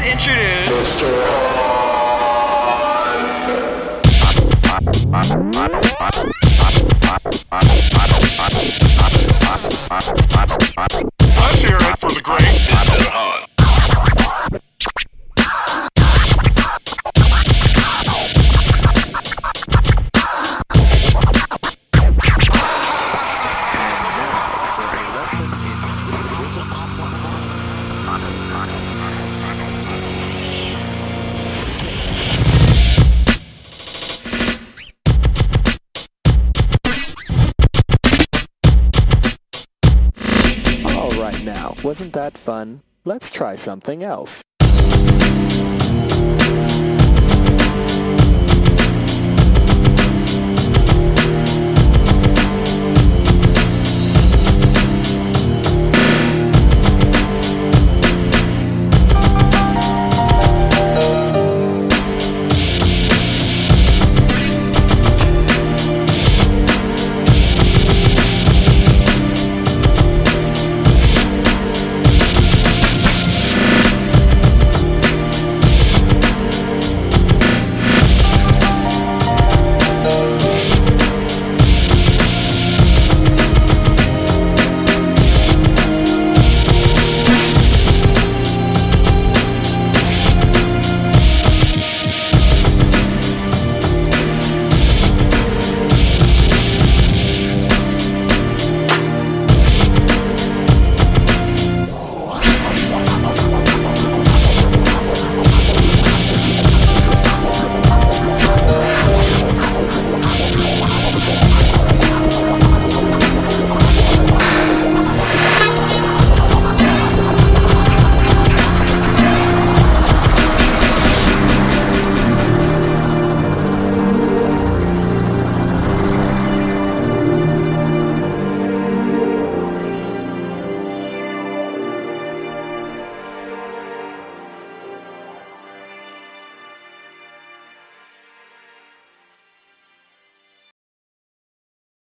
introduce... Let's wasn't that fun? Let's try something else.